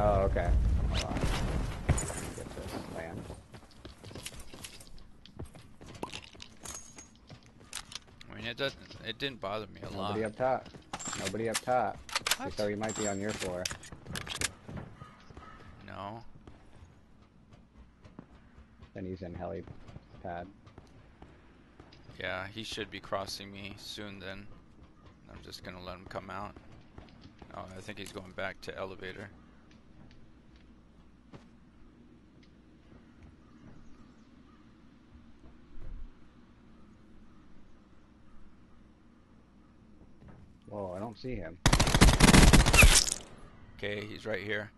Oh, okay. Hold on. Get this land. I mean, it doesn't. It didn't bother me a lot. Nobody up top. Nobody up top. What? So he might be on your floor. No. Then he's in helipad. Yeah, he should be crossing me soon. Then I'm just gonna let him come out. Oh, I think he's going back to elevator. Whoa, I don't see him. Okay, he's right here.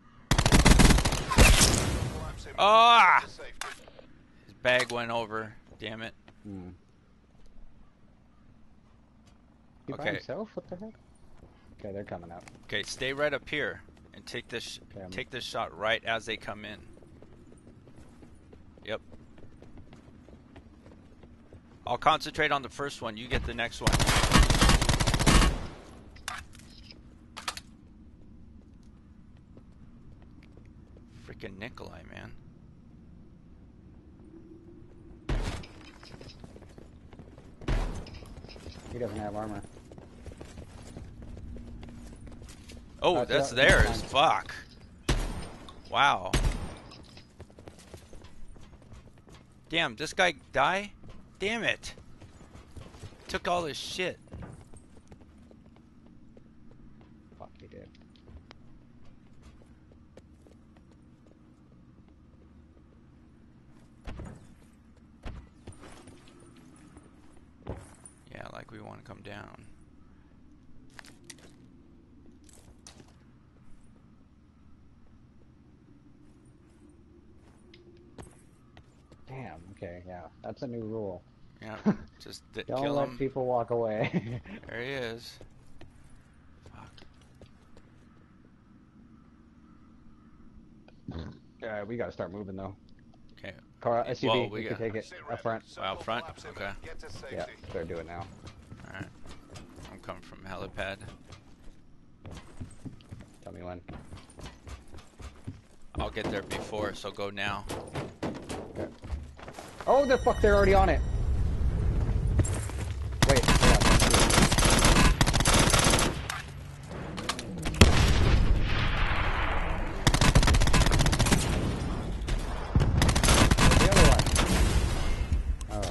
Ah! His bag went over. Damn it. Hmm. He by Okay. himself? What the heck? Okay, they're coming up. Okay, stay right up here and take this Okay, take this shot right as they come in. Yep. I'll concentrate on the first one. You get the next one. Freaking Nikolai, man. He doesn't have armor. Oh, Uh, that's yeah, theirs. Fuck. Wow. Damn, this guy die? Damn it. Took all his shit. Fuck, he did. Yeah, like we want to come down. Damn, okay, yeah. That's a new rule. Yeah, just d- Don't kill let him. people walk away. There he is. Fuck. Alright, we gotta start moving though. Okay. Car SUV, Well, we, we can take it up front. Out front? Okay. Yeah, they're doing now. Alright. I'm coming from helipad. Tell me when. I'll get there before, so go now. Okay. Oh, the fuck, they're already on it. Wait. Oh.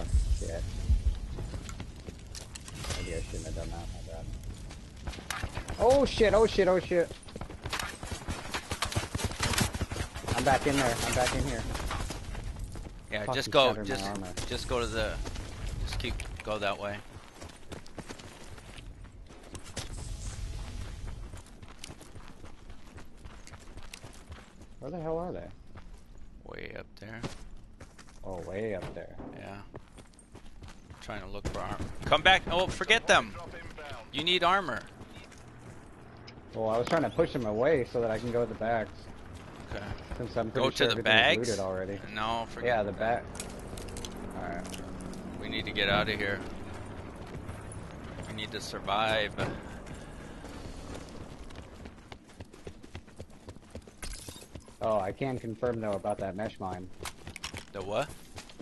Oh shit, oh shit, oh shit. I'm back in there, I'm back in here. Yeah, Fuck, just go. Just, just go to the. Just keep go that way. Where the hell are they? Way up there. Oh, way up there. Yeah. trying to look for armor. Come back. Oh, forget them. You need armor. Well, I was trying to push them away so that I can go to the bags. Okay. Since I'm pretty Go to sure the everything's bags. looted already. No, forget. Yeah, the bag. Alright. We need to get out of here. We need to survive. Oh, I can confirm though about that mesh mine. The what?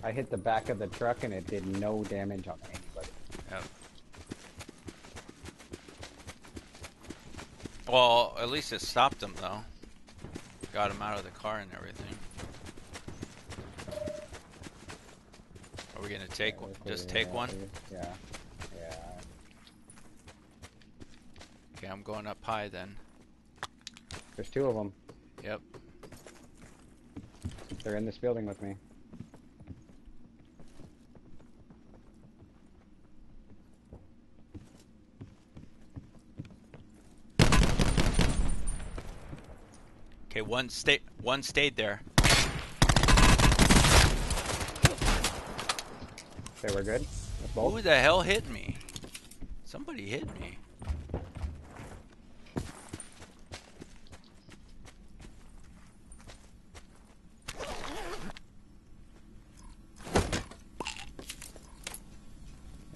I hit the back of the truck and it did no damage on anybody. Yep. Well, at least it stopped them though. Got him out of the car and everything. Are we gonna take one? Just take one? Yeah. Yeah. Okay, I'm going up high then. There's two of them. Yep. They're in this building with me. Okay, one stay one stayed there. Okay, we're good. That's both. Who the hell hit me? Somebody hit me.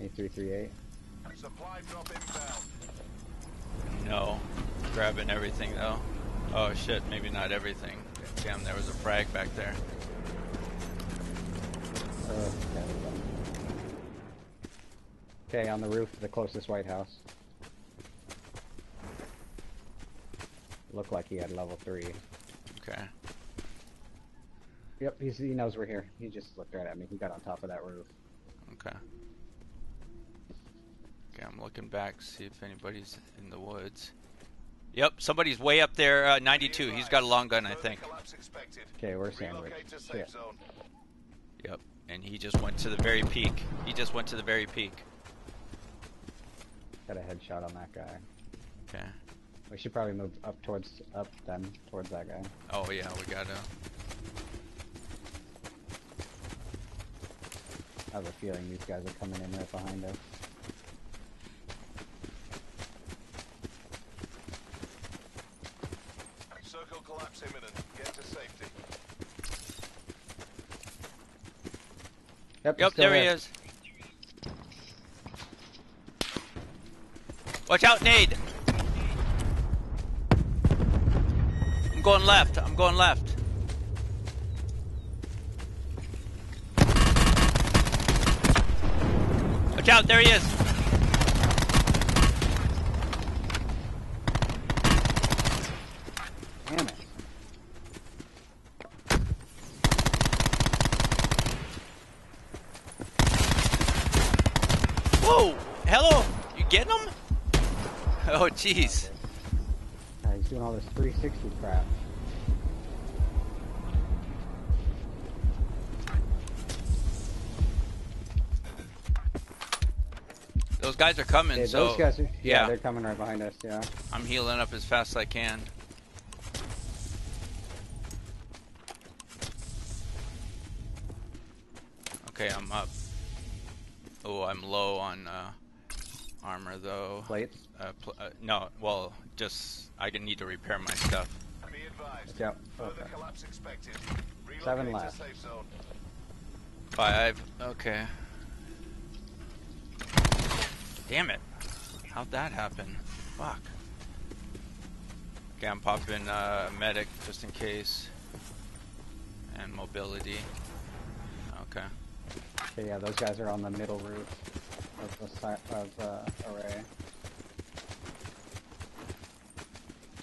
Eight three three eight. Supply drop inbound. No. Grabbing everything though. Oh shit, maybe not everything. Damn, there was a frag back there. Okay, okay, on the roof of the closest White House. Looked like he had level three. Okay. Yep, he's, he knows we're here. He just looked right at me. He got on top of that roof. Okay. Okay, I'm looking back to see if anybody's in the woods. Yep, somebody's way up there, uh, 92. He's got a long gun, I think. Okay, we're sandwiched. Shit. Yep, and he just went to the very peak. He just went to the very peak. Got a headshot on that guy. Okay. We should probably move up towards, up then, towards that guy. Oh yeah, we gotta. I have a feeling these guys are coming in right behind us. Collapse imminent. Get to safety. Yep, Yep, still there he is. Watch out, Nade! I'm going left. I'm going left. Watch out, there he is. Damn it. Whoa! Hello! You getting him? Oh, jeez. He's doing all this 360 crap. Those guys are coming, Okay, so those guys are, yeah, yeah. they're coming right behind us, yeah. I'm healing up as fast as I can. Okay, I'm up. Oh, I'm low on uh, armor though. Plates. Uh, pl uh, no, well, just I need to repair my stuff. Be advised. Yep. Further Okay. collapse expected. Relocate Seven left. Five. Okay. Damn it! How'd that happen? Fuck. Okay, I'm popping uh, medic just in case. And mobility. Okay. Okay, yeah, those guys are on the middle roof of the of uh, array.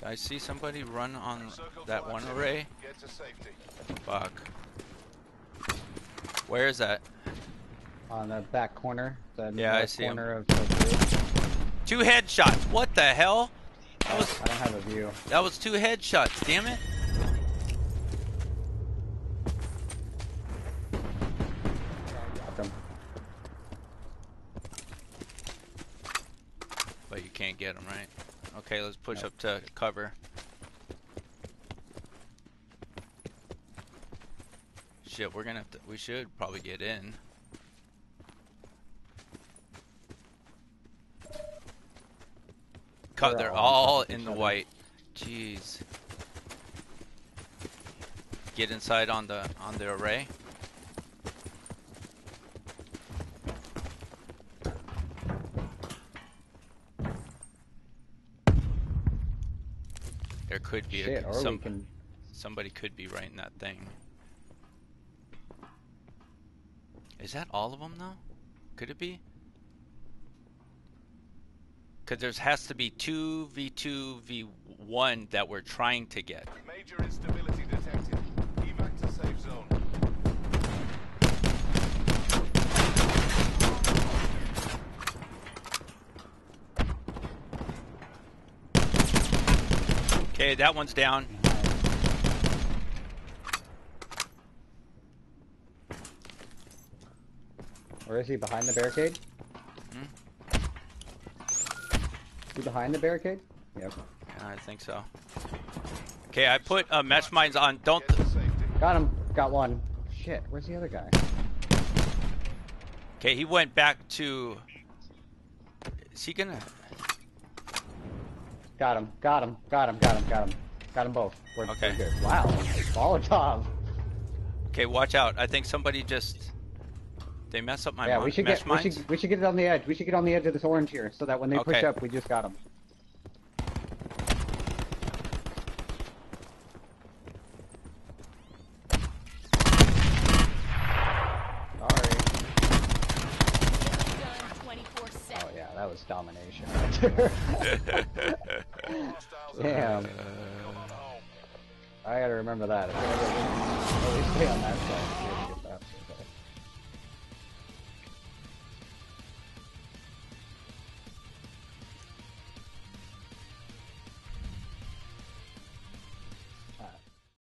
I see somebody run on that one array? Get to safety. Fuck. Where is that? On the back corner, the Yeah, I north see 'em. corner of the roof. Two headshots. What the hell? That was I don't have a view. that was two headshots. Damn it. Got them. But you can't get them right. Okay, let's push Nope. up to cover. Shit, we're gonna have to. We should probably get in. Cut. They're all on all top of in the white. Jeez. Get inside on the on the array. Could be Shit, a, some, can. somebody could be writing that thing. Is that all of them though? Could it be? Because there has to be two V2 V1 that we're trying to get. Major instability Okay, that one's down. Where is he? Behind the barricade? Hmm? He behind the barricade? Yep. Yeah, I think so. Okay, I put uh, mesh mines on. Don't. Get to safety. Got him. Got one. Shit, where's the other guy? Okay, he went back to. Is he gonna? Got him. Got him. Got him. Got him. Got him. Got them both. We're, we're Okay. good. Wow. Okay, watch out. I think somebody just. They mess up my yeah, we should get we should we should get it on the edge. We should get on the edge of this orange here, so that when they push up, we just got them. that was domination right there. Hostiles Damn. Come on home. I gotta remember that. If I ever win, always stay on that side.